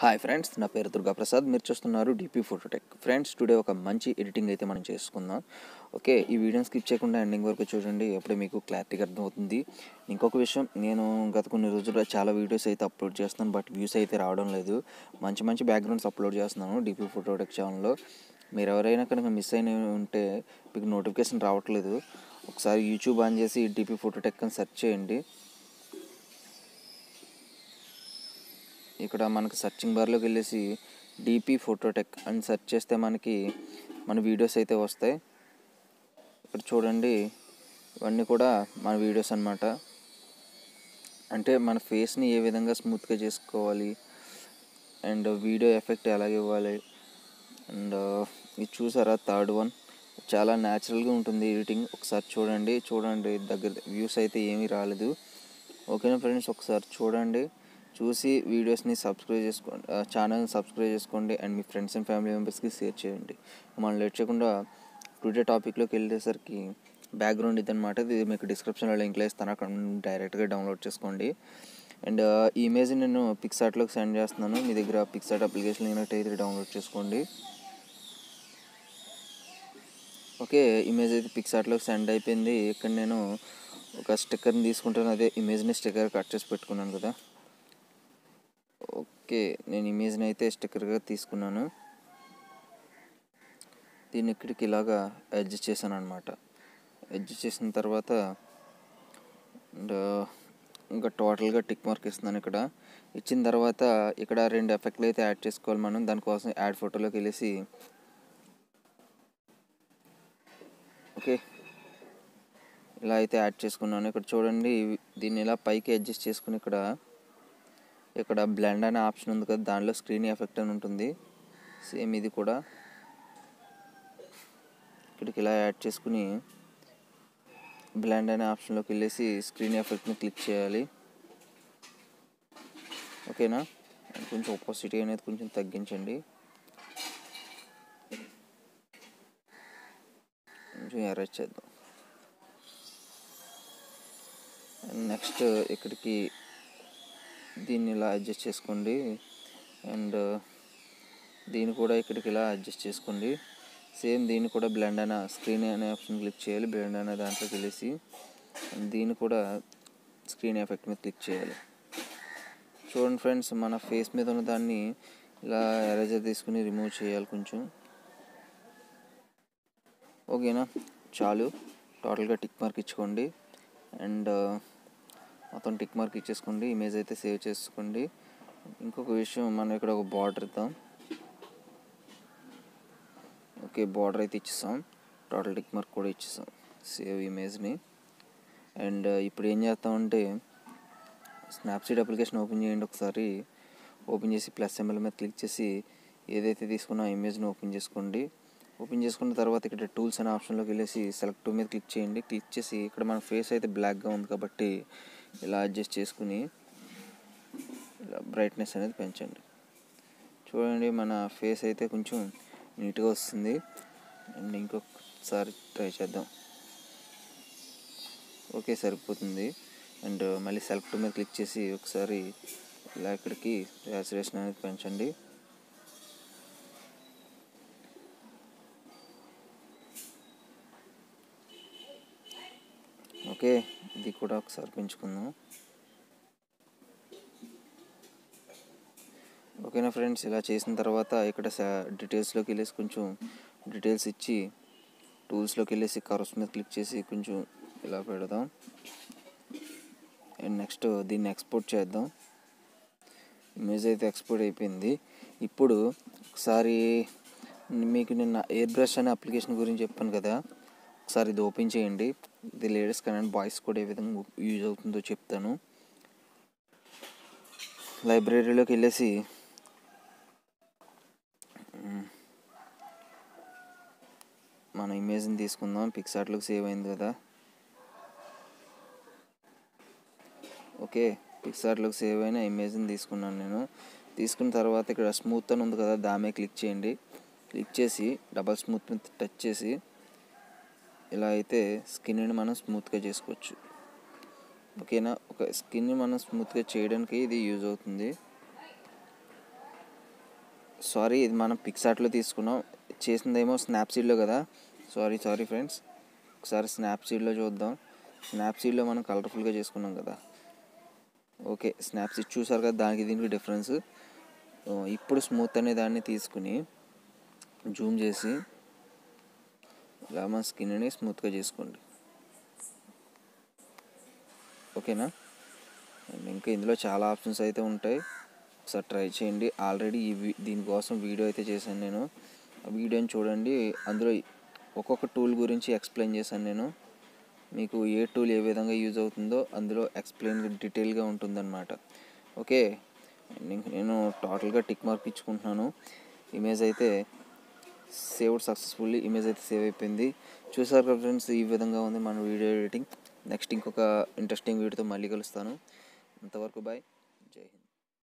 Hi friends నా పేరు దుర్గా ప్రసాద్ మీరు చూస్తున్నారు డిపి ఫోటోటెక్ ఫ్రెండ్స్ టుడే ఒక మంచి ఎడిటింగ్ అయితే మనం చేసుకుందాం. ఓకే ఈ వీడియోని స్కిప్ చేయకుండా ఎండింగ్ వరకు చూడండి అప్పుడే మీకు క్లారిటీగా అర్థమవుతుంది. ఇంకొక విషయం నేను గత కొన్ని రోజుల్లో చాలా వీడియోస్ అయితే అప్లోడ్ చేస్తున్నాను బట్ వ్యూస్ అయితే రావడం లేదు. మంచి మంచి బ్యాక్గ్రౌండ్స్ అప్లోడ్ చేస్తున్నాను డిపి ఫోటోటెక్ ఛానల్లో. మీరు ఎవరైనా కనుక మిస్ అయిన ఉంటే మీకు నోటిఫికేషన్ రావట్లేదు ఒకసారి యూట్యూబ్ ఆన్ చేసి డిపి ఫోటోటెక్ అని సెర్చ్ చేయండి. ఇక్కడ మనకు సర్చింగ్ బార్లోకి వెళ్ళేసి డిపి ఫోటోటెక్ అని సెర్చ్ చేస్తే మనకి మన వీడియోస్ అయితే వస్తాయి. ఇక్కడ చూడండి ఇవన్నీ కూడా మన వీడియోస్ అనమాట అంటే మన ఫేస్ని ఏ విధంగా స్మూత్గా చేసుకోవాలి అండ్ వీడియో ఎఫెక్ట్ ఎలాగ ఇవ్వాలి అండ్ ఇది చూసారా థర్డ్ వన్ చాలా న్యాచురల్గా ఉంటుంది ఎడిటింగ్ ఒకసారి చూడండి చూడండి దగ్గర వ్యూస్ అయితే ఏమీ రాలేదు. ఓకేనా ఫ్రెండ్స్ ఒకసారి చూడండి. చూసి వీడియోస్ని సబ్స్క్రైబ్ చేసుకోండి ఛానల్ని సబ్స్క్రైబ్ చేసుకోండి అండ్ మీ ఫ్రెండ్స్ అండ్ ఫ్యామిలీ మెంబర్స్కి షేర్ చేయండి. మనం లేట్ చేయకుండా టుడే టాపిక్లోకి వెళ్ళేసరికి బ్యాక్గ్రౌండ్ ఇదనమాట ఇది మీకు డిస్క్రిప్షన్లో లింక్లో ఇస్తాను. అక్కడ డైరెక్ట్గా డౌన్లోడ్ చేసుకోండి. అండ్ ఈ ఇమేజ్ నేను పిక్సార్ట్లోకి సెండ్ చేస్తున్నాను. మీ దగ్గర పిక్సార్ట్ అప్లికేషన్ లేనట్టయితే డౌన్లోడ్ చేసుకోండి. ఓకే ఇమేజ్ అయితే పిక్సార్ట్లోకి సెండ్ అయిపోయింది. ఇక్కడ నేను ఒక స్టిక్కర్ని తీసుకుంటాను. అదే ఇమేజ్ని స్టిక్కర్ కట్ చేసి పెట్టుకున్నాను కదా. ఓకే నేను ఇమేజ్ని అయితే స్టిక్కర్గా తీసుకున్నాను. దీన్ని ఇక్కడికి ఇలాగా అడ్జస్ట్ చేశాను అనమాట అడ్జస్ట్ చేసిన తర్వాత అండ్ ఇంకా టోటల్గా టిక్ మార్క్ ఇస్తున్నాను ఇక్కడ. ఇచ్చిన తర్వాత ఇక్కడ రెండు ఎఫెక్ట్లు అయితే యాడ్ చేసుకోవాలి మనం. దానికోసం యాడ్ ఫోటోలోకి వెళ్ళేసి ఓకే. ఇలా అయితే యాడ్ చేసుకున్నాను. ఇక్కడ చూడండి దీన్ని ఇలా పైకి అడ్జస్ట్ చేసుకుని ఇక్కడ ఇక్కడ బ్లెండ్ అనే ఆప్షన్ ఉంది కదా దానిలో స్క్రీన్ ఎఫెక్ట్ అని ఉంటుంది. సేమ్ ఇది కూడా. ఇక్కడికి ఇలా యాడ్ చేసుకుని బ్లెండ్ అనే ఆప్షన్లోకి వెళ్ళేసి స్క్రీన్ ఎఫెక్ట్ని క్లిక్ చేయాలి. ఓకేనా కొంచెం ఒపోసిటీ అనేది కొంచెం తగ్గించండి. కొంచెం ఎరేజ్ చేద్దాం. నెక్స్ట్ ఇక్కడికి దీన్ని ఇలా అడ్జస్ట్ చేసుకోండి. అండ్ దీన్ని కూడా ఇక్కడికి ఇలా అడ్జస్ట్ చేసుకోండి. సేమ్ దీన్ని కూడా బ్లెండ్ అనే స్క్రీన్ అనే ఆప్షన్ క్లిక్ చేయాలి. బ్లెండ్ అనే దాంట్లోకి వెళ్ళేసి దీన్ని కూడా స్క్రీన్ ఎఫెక్ట్ మీద క్లిక్ చేయాలి. చూడండి ఫ్రెండ్స్ మన ఫేస్ మీద ఉన్న దాన్ని ఇలా ఎరేజర్ తీసుకుని రిమూవ్ చేయాలి కొంచెం. ఓకేనా? చాలు. టోటల్గా టిక్ మార్క్ ఇచ్చుకోండి. అండ్ మొత్తం టిక్ మార్క్ ఇచ్చేసుకోండి ఇమేజ్ అయితే సేవ్ చేసుకోండి. ఇంకొక విషయం మనం ఇక్కడ ఒక బార్డర్ ఇద్దాం. ఓకే బార్డర్ అయితే ఇచ్చేసాం. టోటల్ టిక్ మార్క్ కూడా ఇచ్చేసాం. సేవ్ ఇమేజ్ని అండ్ ఇప్పుడు ఏం చేస్తామంటే స్నాప్సీడ్ అప్లికేషన్ ఓపెన్ చేయండి ఒకసారి. ఓపెన్ చేసి ప్లస్ ఎంఎల్ మీద క్లిక్ చేసి ఏదైతే తీసుకున్నా ఇమేజ్ని ఓపెన్ చేసుకోండి. ఓపెన్ చేసుకున్న తర్వాత ఇక్కడ టూల్స్ అనే ఆప్షన్లోకి వెళ్ళేసి సెలెక్ట్ టూ మీద క్లిక్ చేయండి. క్లిక్ చేసి ఇక్కడ మన ఫేస్ అయితే బ్లాక్గా ఉంది కాబట్టి ఇలా అడ్జస్ట్ చేసుకుని ఇలా బ్రైట్నెస్ అనేది పెంచండి. చూడండి మన ఫేస్ అయితే కొంచెం నీట్గా వస్తుంది. అండ్ ఇంకొకసారి ట్రై చేద్దాం. ఓకే సరిపోతుంది. అండ్ మళ్ళీ సెలెక్ట్ మీద క్లిక్ చేసి ఒకసారి ఇలా ఇక్కడికి సాచురేషన్ అనేది పెంచండి. ఓకే ఇది కూడా ఒకసారి పెంచుకుందాం. ఓకేనా ఫ్రెండ్స్? ఇలా చేసిన తర్వాత ఇక్కడ డీటెయిల్స్లోకి వెళ్ళేసి కొంచెం డీటెయిల్స్ ఇచ్చి టూల్స్లోకి వెళ్ళేసి కర్వ్స్ మీద క్లిక్ చేసి కొంచెం ఇలా పెడదాం. అండ్ నెక్స్ట్ దీన్ని ఎక్స్పోర్ట్ చేద్దాం. ఇమేజ్ అయితే ఎక్స్పోర్ట్ అయిపోయింది. ఇప్పుడు ఒకసారి మీకు నిన్న ఎయిర్ బ్రష్ అనే అప్లికేషన్ గురించి చెప్పాను కదా ఒకసారి ఇది ఓపెన్ చేయండి. ఇది లేడీస్ కానీ బాయ్స్ కూడా ఏ విధంగా యూజ్ అవుతుందో చెప్తాను. లైబ్రరీలోకి వెళ్ళేసి మన ఇమేజ్ని తీసుకుందాం. పిక్సార్ట్లకు సేవ్ అయింది కదా. ఓకే పిక్సార్ట్లకు సేవ్ అయిన ఇమేజ్ని తీసుకున్నాను నేను. తీసుకున్న తర్వాత ఇక్కడ స్మూత్ అని ఉంది కదా దామే క్లిక్ చేయండి. క్లిక్ చేసి డబల్ స్మూత్ మీద టచ్ చేసి ఇలా అయితే స్కిన్ని మనం స్మూత్గా చేసుకోవచ్చు. ఓకేనా? ఒక స్కిన్ని మనం స్మూత్గా చేయడానికి ఇది యూజ్ అవుతుంది. సారీ ఇది మనం పిక్సార్ట్లో తీసుకున్నాం. చేసిందేమో స్నాప్సీడ్లో కదా? Sorry sorry friends. ఒకసారి స్నాప్సీడ్లో చూద్దాం. స్నాప్సీడ్లో మనం కలర్ఫుల్గా చేసుకున్నాం కదా? ఓకే స్నాప్సీడ్ చూసారు కదా? దానికి దీనికి డిఫరెన్స్. ఇప్పుడు స్మూత్ అనే దాన్ని తీసుకుని జూమ్ చేసి ఇలా మన స్కిన్ని స్మూత్గా చేసుకోండి. ఓకేనా? అండ్ ఇంకా ఇందులో చాలా ఆప్షన్స్ అయితే ఉంటాయి. ఒకసారి ట్రై చేయండి. ఆల్రెడీ ఈ దీనికోసం వీడియో అయితే చేశాను నేను. ఆ వీడియోని చూడండి. అందులో ఒక్కొక్క టూల్ గురించి ఎక్స్ప్లెయిన్ చేశాను నేను. మీకు ఏ టూల్ ఏ విధంగా యూజ్ అవుతుందో అందులో ఎక్స్ప్లెయిన్ డీటెయిల్గా ఉంటుందన్నమాట. ఓకే? నేను టోటల్గా టిక్ మార్క్ ఇచ్చుకుంటున్నాను. ఇమేజ్ అయితే సేవ్డ్ సక్సెస్ఫుల్లీ ఇమేజ్ అయితే సేవ్ అయిపోయింది. చూసారు కదా ఫ్రెండ్స్ ఈ విధంగా ఉంది మన వీడియో ఎడిటింగ్. నెక్స్ట్ ఇంకొక ఇంట్రెస్టింగ్ వీడియోతో మళ్ళీ కలుస్తాను. అంతవరకు బాయ్